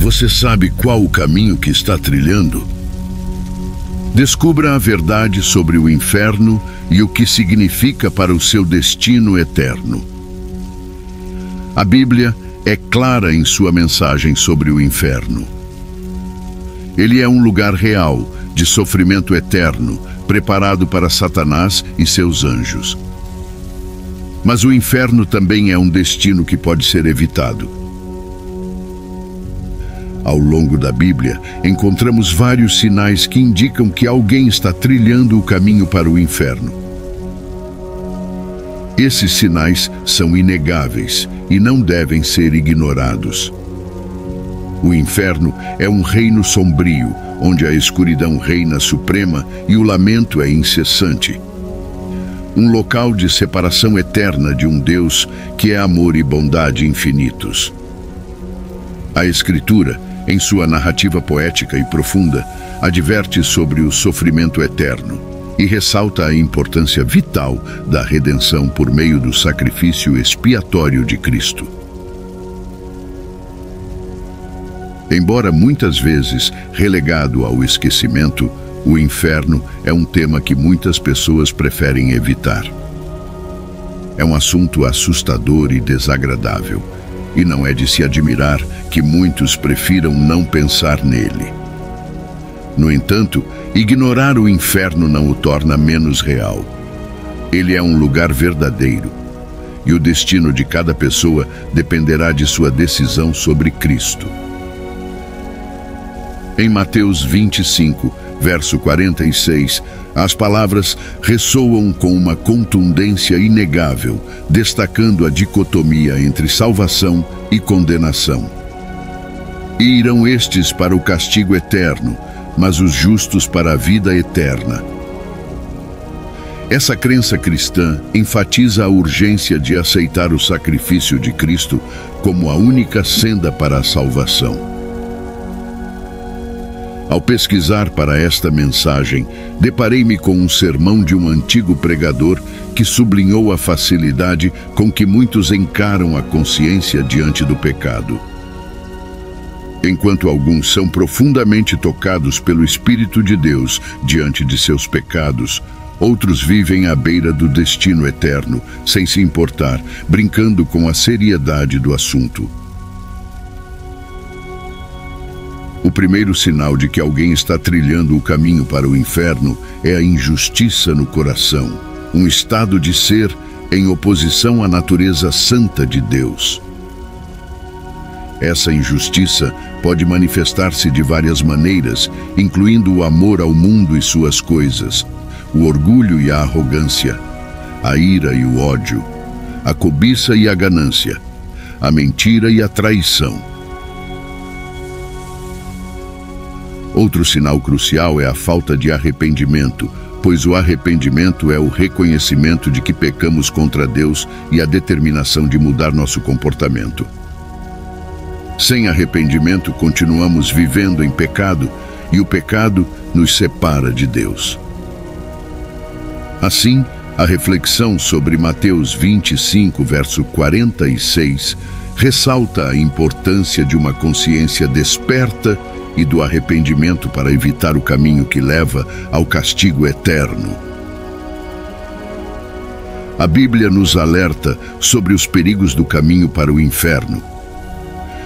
Você sabe qual o caminho que está trilhando? Descubra a verdade sobre o inferno e o que significa para o seu destino eterno. A Bíblia é clara em sua mensagem sobre o inferno. Ele é um lugar real, de sofrimento eterno, preparado para Satanás e seus anjos. Mas o inferno também é um destino que pode ser evitado. Ao longo da Bíblia, encontramos vários sinais que indicam que alguém está trilhando o caminho para o inferno. Esses sinais são inegáveis e não devem ser ignorados. O inferno é um reino sombrio, onde a escuridão reina suprema e o lamento é incessante. Um local de separação eterna de um Deus que é amor e bondade infinitos. A Escritura, em sua narrativa poética e profunda, adverte sobre o sofrimento eterno e ressalta a importância vital da redenção por meio do sacrifício expiatório de Cristo. Embora muitas vezes relegado ao esquecimento, o inferno é um tema que muitas pessoas preferem evitar. É um assunto assustador e desagradável, e não é de se admirar que muitos prefiram não pensar nele. No entanto, ignorar o inferno não o torna menos real. Ele é um lugar verdadeiro, e o destino de cada pessoa dependerá de sua decisão sobre Cristo. Em Mateus 25, verso 46, as palavras ressoam com uma contundência inegável, destacando a dicotomia entre salvação e condenação. E irão estes para o castigo eterno, mas os justos para a vida eterna. Essa crença cristã enfatiza a urgência de aceitar o sacrifício de Cristo como a única senda para a salvação. Ao pesquisar para esta mensagem, deparei-me com um sermão de um antigo pregador que sublinhou a facilidade com que muitos encaram a consciência diante do pecado. Enquanto alguns são profundamente tocados pelo Espírito de Deus diante de seus pecados, outros vivem à beira do destino eterno, sem se importar, brincando com a seriedade do assunto. O primeiro sinal de que alguém está trilhando o caminho para o inferno é a injustiça no coração, um estado de ser em oposição à natureza santa de Deus. Essa injustiça pode manifestar-se de várias maneiras, incluindo o amor ao mundo e suas coisas, o orgulho e a arrogância, a ira e o ódio, a cobiça e a ganância, a mentira e a traição Outro sinal crucial é a falta de arrependimento, pois o arrependimento é o reconhecimento de que pecamos contra Deus e a determinação de mudar nosso comportamento. Sem arrependimento, continuamos vivendo em pecado e o pecado nos separa de Deus. Assim, a reflexão sobre Mateus 25, verso 46, ressalta a importância de uma consciência desperta e do arrependimento para evitar o caminho que leva ao castigo eterno. A Bíblia nos alerta sobre os perigos do caminho para o inferno.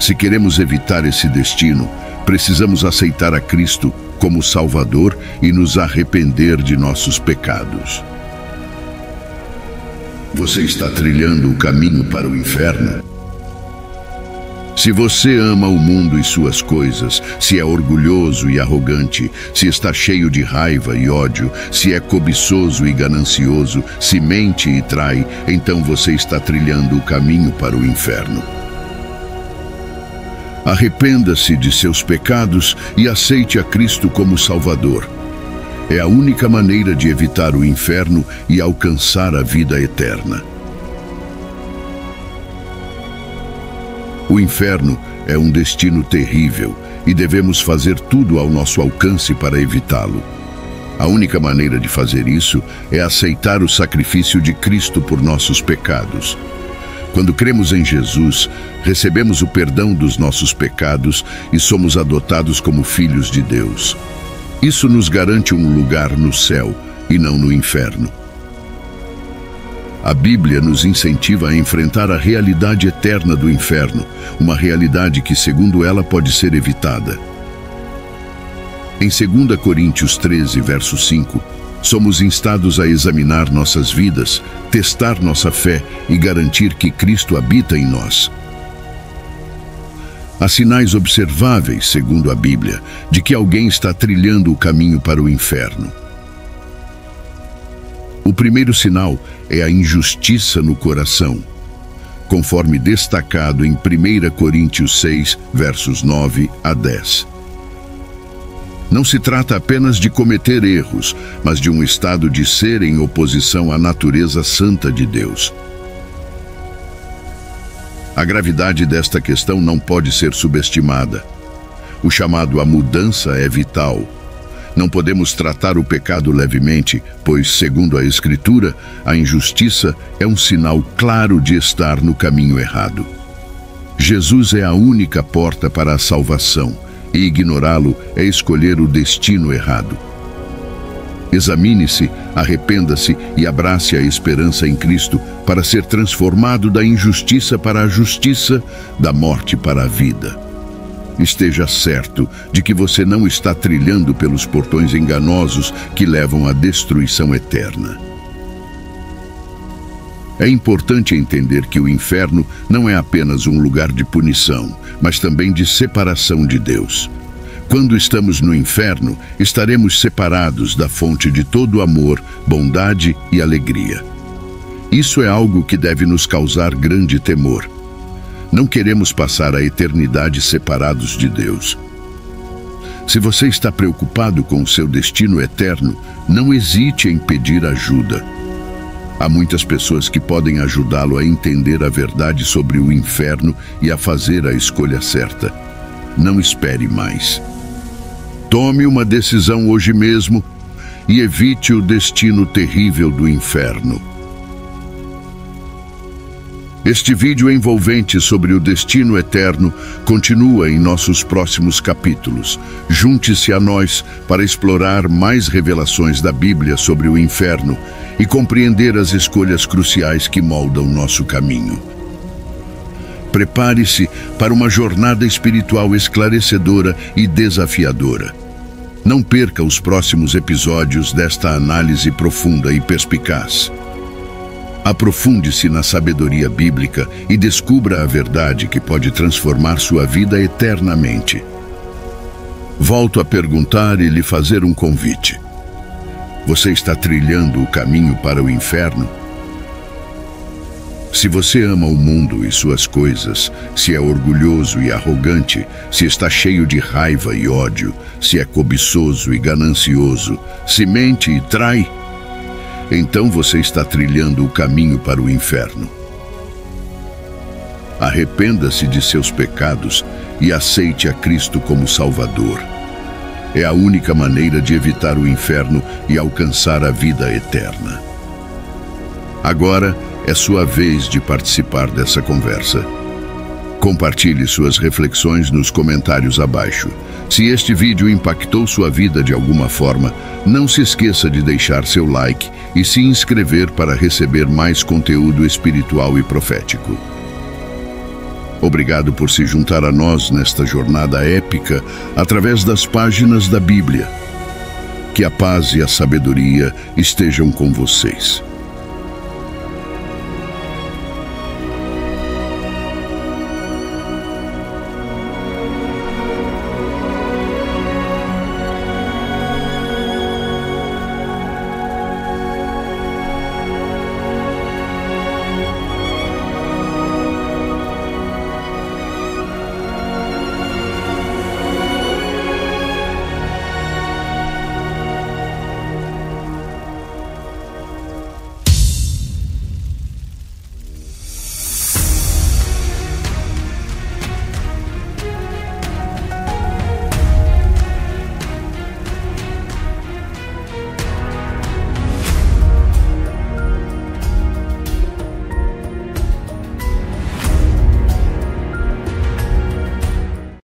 Se queremos evitar esse destino, precisamos aceitar a Cristo como Salvador e nos arrepender de nossos pecados. Você está trilhando o caminho para o inferno? Se você ama o mundo e suas coisas, se é orgulhoso e arrogante, se está cheio de raiva e ódio, se é cobiçoso e ganancioso, se mente e trai, então você está trilhando o caminho para o inferno. Arrependa-se de seus pecados e aceite a Cristo como Salvador. É a única maneira de evitar o inferno e alcançar a vida eterna. O inferno é um destino terrível e devemos fazer tudo ao nosso alcance para evitá-lo. A única maneira de fazer isso é aceitar o sacrifício de Cristo por nossos pecados. Quando cremos em Jesus, recebemos o perdão dos nossos pecados e somos adotados como filhos de Deus. Isso nos garante um lugar no céu e não no inferno. A Bíblia nos incentiva a enfrentar a realidade eterna do inferno, uma realidade que, segundo ela, pode ser evitada. Em 2 Coríntios 13, verso 5, somos instados a examinar nossas vidas, testar nossa fé e garantir que Cristo habita em nós. Há sinais observáveis, segundo a Bíblia, de que alguém está trilhando o caminho para o inferno. O primeiro sinal é a injustiça no coração, conforme destacado em 1 Coríntios 6, versos 9 a 10. Não se trata apenas de cometer erros, mas de um estado de ser em oposição à natureza santa de Deus. A gravidade desta questão não pode ser subestimada. O chamado à mudança é vital não podemos tratar o pecado levemente, pois, segundo a Escritura, a injustiça é um sinal claro de estar no caminho errado. Jesus é a única porta para a salvação, e ignorá-lo é escolher o destino errado. Examine-se, arrependa-se e abrace a esperança em Cristo para ser transformado da injustiça para a justiça, da morte para a vida. Esteja certo de que você não está trilhando pelos portões enganosos que levam à destruição eterna. É importante entender que o inferno não é apenas um lugar de punição, mas também de separação de Deus. Quando estamos no inferno, estaremos separados da fonte de todo amor, bondade e alegria. Isso é algo que deve nos causar grande temor não queremos passar a eternidade separados de Deus. Se você está preocupado com o seu destino eterno, não hesite em pedir ajuda. Há muitas pessoas que podem ajudá-lo a entender a verdade sobre o inferno e a fazer a escolha certa. Não espere mais. Tome uma decisão hoje mesmo e evite o destino terrível do inferno. Este vídeo envolvente sobre o destino eterno continua em nossos próximos capítulos. Junte-se a nós para explorar mais revelações da Bíblia sobre o inferno e compreender as escolhas cruciais que moldam nosso caminho. Prepare-se para uma jornada espiritual esclarecedora e desafiadora. Não perca os próximos episódios desta análise profunda e perspicaz. Aprofunde-se na sabedoria bíblica e descubra a verdade que pode transformar sua vida eternamente. Volto a perguntar e lhe fazer um convite. Você está trilhando o caminho para o inferno? Se você ama o mundo e suas coisas, se é orgulhoso e arrogante, se está cheio de raiva e ódio, se é cobiçoso e ganancioso, se mente e trai, então você está trilhando o caminho para o inferno. Arrependa-se de seus pecados e aceite a Cristo como Salvador. É a única maneira de evitar o inferno e alcançar a vida eterna. Agora é sua vez de participar dessa conversa. Compartilhe suas reflexões nos comentários abaixo. Se este vídeo impactou sua vida de alguma forma, não se esqueça de deixar seu like e se inscrever para receber mais conteúdo espiritual e profético. Obrigado por se juntar a nós nesta jornada épica através das páginas da Bíblia. Que a paz e a sabedoria estejam com vocês.